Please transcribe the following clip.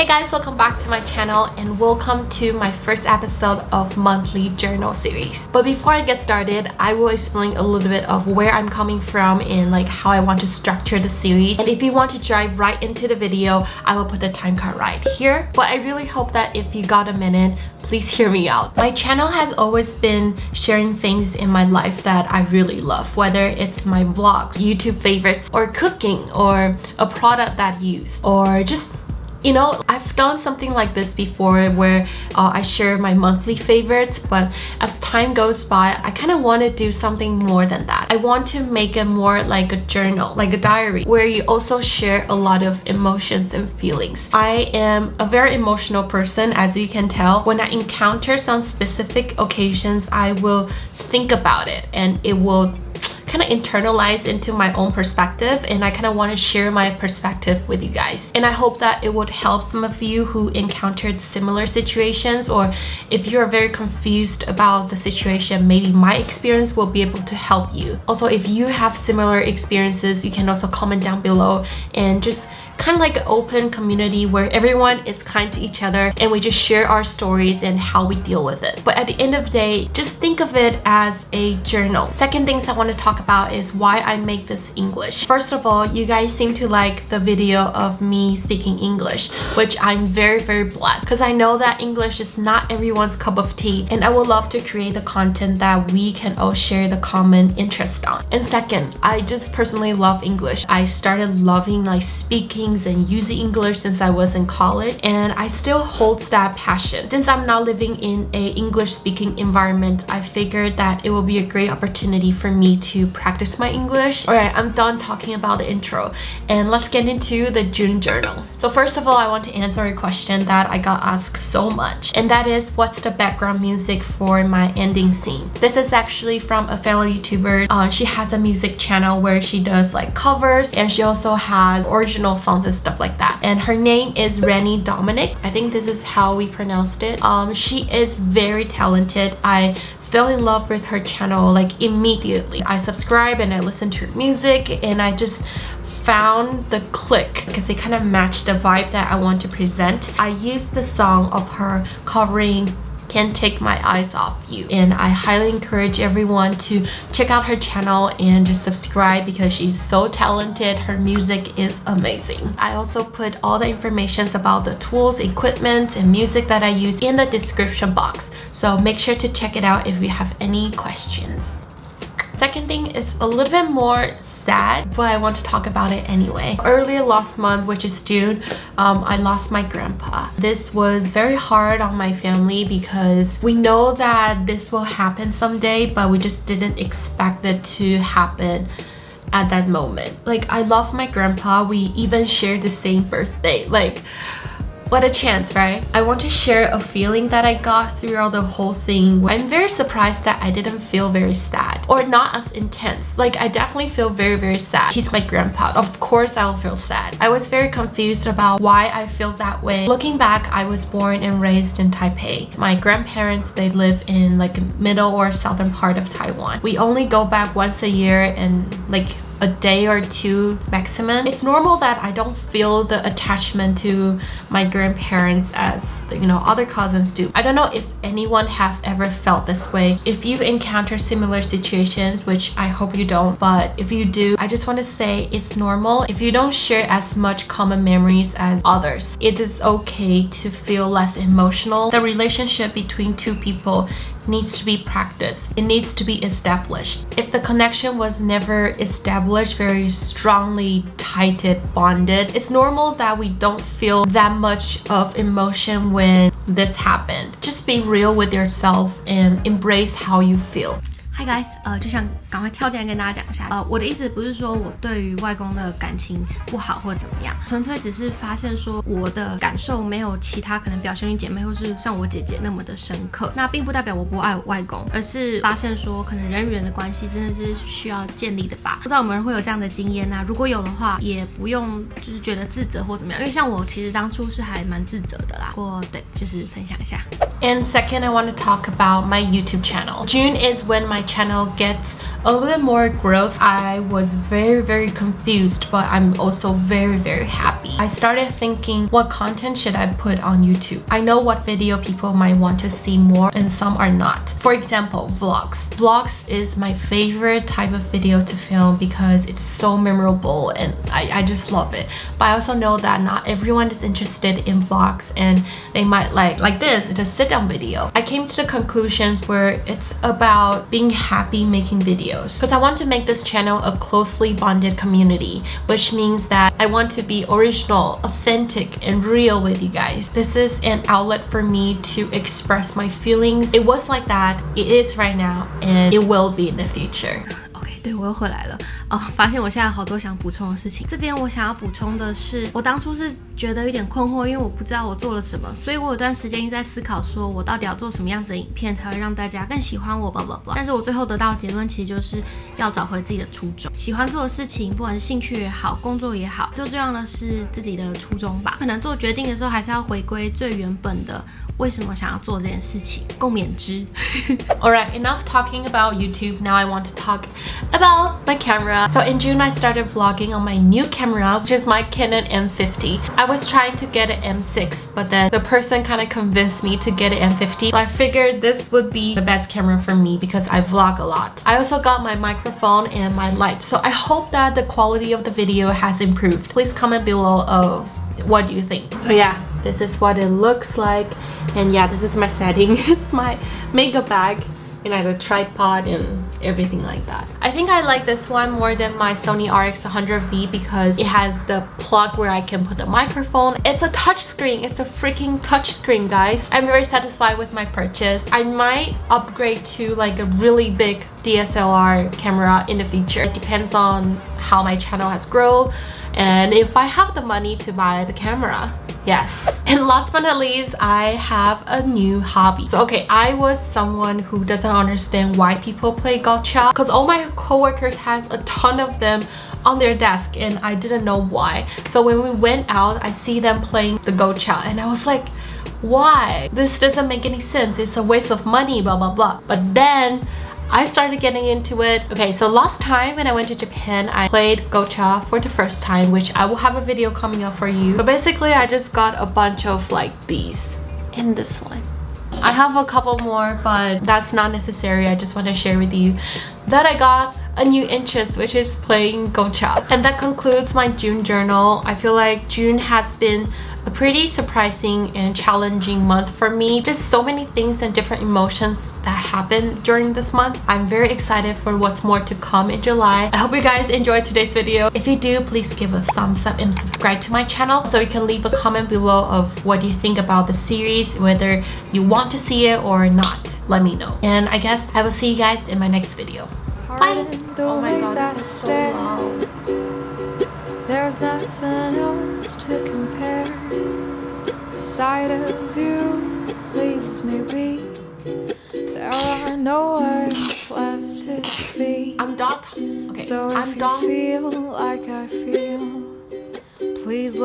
Hey guys, welcome back to my channel and welcome to my first episode of monthly journal series. But before I get started, I will explain a little bit of where I'm coming from and like how I want to structure the series. And if you want to dive right into the video, I will put the time card right here. But I really hope that if you got a minute, please hear me out. My channel has always been sharing things in my life that I really love, whether it's my vlogs, YouTube favorites, or cooking, or a product that I use, or just you know, I've done something like this before where uh, I share my monthly favorites, but as time goes by, I kind of want to do something more than that. I want to make it more like a journal, like a diary, where you also share a lot of emotions and feelings. I am a very emotional person, as you can tell. When I encounter some specific occasions, I will think about it and it will kind of internalize into my own perspective and I kind of want to share my perspective with you guys. And I hope that it would help some of you who encountered similar situations or if you're very confused about the situation, maybe my experience will be able to help you. Also, if you have similar experiences, you can also comment down below and just kind of like an open community where everyone is kind to each other and we just share our stories and how we deal with it. But at the end of the day, just think of it as a journal. Second things I want to talk about is why I make this English. First of all, you guys seem to like the video of me speaking English, which I'm very, very blessed because I know that English is not everyone's cup of tea and I would love to create the content that we can all share the common interest on. And second, I just personally love English. I started loving like speaking and using English since I was in college and I still hold that passion. Since I'm not living in a English speaking environment, I figured that it will be a great opportunity for me to practice my English. Alright, I'm done talking about the intro and let's get into the June journal. So first of all, I want to answer a question that I got asked so much and that is what's the background music for my ending scene? This is actually from a fellow YouTuber. Uh, she has a music channel where she does like covers and she also has original songs and stuff like that. And her name is Renee Dominique. I think this is how we pronounced it. Um, she is very talented. I fell in love with her channel like immediately. I subscribe and I listen to her music and I just found the click because they kind of match the vibe that I want to present. I used the song of her covering can't take my eyes off you. And I highly encourage everyone to check out her channel and just subscribe because she's so talented. Her music is amazing. I also put all the information about the tools equipment and music that I use in the description box. So make sure to check it out if you have any questions Second thing is a little bit more sad, but I want to talk about it anyway. Earlier last month, which is June, um, I lost my grandpa. This was very hard on my family because we know that this will happen someday, but we just didn't expect it to happen at that moment. Like, I love my grandpa. We even share the same birthday. Like, what a chance, right? I want to share a feeling that I got throughout the whole thing. I'm very surprised that I didn't feel very sad or not as intense. Like I definitely feel very, very sad. He's my grandpa. Of course I'll feel sad. I was very confused about why I feel that way. Looking back, I was born and raised in Taipei. My grandparents, they live in like middle or southern part of Taiwan. We only go back once a year and like a day or two maximum. It's normal that I don't feel the attachment to my grandparents as you know other cousins do. I don't know if anyone have ever felt this way. If you encounter similar situations, which I hope you don't, but if you do, I just want to say it's normal. If you don't share as much common memories as others, it is okay to feel less emotional. The relationship between two people needs to be practiced. It needs to be established. If the connection was never established, very strongly tighted, bonded, it's normal that we don't feel that much of emotion when this happened. Just be real with yourself and embrace how you feel. Hi guys，呃，就想赶快跳进来跟大家讲一下，呃，我的意思不是说我对于外公的感情不好或怎么样，纯粹只是发现说我的感受没有其他可能表兄弟姐妹或是像我姐姐那么的深刻。那并不代表我不爱外公，而是发现说可能人与人的关系真的是需要建立的吧。不知道有没有人会有这样的经验那如果有的话，也不用就是觉得自责或怎么样，因为像我其实当初是还蛮自责的啦。不过对，就是分享一下。And second, I want to talk about my YouTube channel. June is when my channel gets a little more growth i was very very confused but i'm also very very happy. I started thinking what content should i put on youtube? I know what video people might want to see more and some are not. For example vlogs. Vlogs is my favorite type of video to film because it's so memorable and i, I just love it. But i also know that not everyone is interested in vlogs and they might like like this it's a sit down video. I came to the conclusions where it's about being happy making videos because I want to make this channel a closely bonded community which means that I want to be original, authentic, and real with you guys. This is an outlet for me to express my feelings. It was like that, it is right now, and it will be in the future. 对我又回来了哦，发现我现在好多想补充的事情。这边我想要补充的是，我当初是觉得有点困惑，因为我不知道我做了什么，所以我有段时间一直在思考，说我到底要做什么样子的影片才会让大家更喜欢我，吧吧吧。但是我最后得到结论，其实就是要找回自己的初衷，喜欢做的事情，不管是兴趣也好，工作也好，最重要的是自己的初衷吧。可能做决定的时候，还是要回归最原本的。Alright, enough talking about YouTube. Now I want to talk about my camera. So in June, I started vlogging on my new camera, which is my Canon M50. I was trying to get an M6, but then the person kind of convinced me to get an M50. So I figured this would be the best camera for me because I vlog a lot. I also got my microphone and my light. So I hope that the quality of the video has improved. Please comment below of what do you think. So yeah, this is what it looks like and yeah this is my setting it's my makeup bag and I have a tripod and everything like that. I think I like this one more than my Sony RX100V because it has the plug where I can put the microphone. It's a touch screen. It's a freaking touch screen, guys. I'm very satisfied with my purchase. I might upgrade to like a really big DSLR camera in the future. It depends on how my channel has grown and if I have the money to buy the camera yes. And last but not least i have a new hobby. So okay i was someone who doesn't understand why people play gacha because all my coworkers has a ton of them on their desk and i didn't know why. So when we went out i see them playing the gacha and i was like why? This doesn't make any sense. It's a waste of money blah blah blah. But then I started getting into it. Okay, so last time when I went to Japan, I played gacha for the first time, which I will have a video coming up for you. But basically, I just got a bunch of like these in this one. I have a couple more, but that's not necessary. I just want to share with you that I got a new interest which is playing gacha. And that concludes my June journal. I feel like June has been a pretty surprising and challenging month for me. Just so many things and different emotions that happened during this month. I'm very excited for what's more to come in July. I hope you guys enjoyed today's video. If you do, please give a thumbs up and subscribe to my channel so you can leave a comment below of what you think about the series, whether you want to see it or not. Let me know. And I guess I will see you guys in my next video. Bye! Oh my god, this is so loud. There's nothing else to compare. The sight of you leaves me weak. There are no words left to speak. I'm done. Okay, so if I'm you done. feel like I feel, please let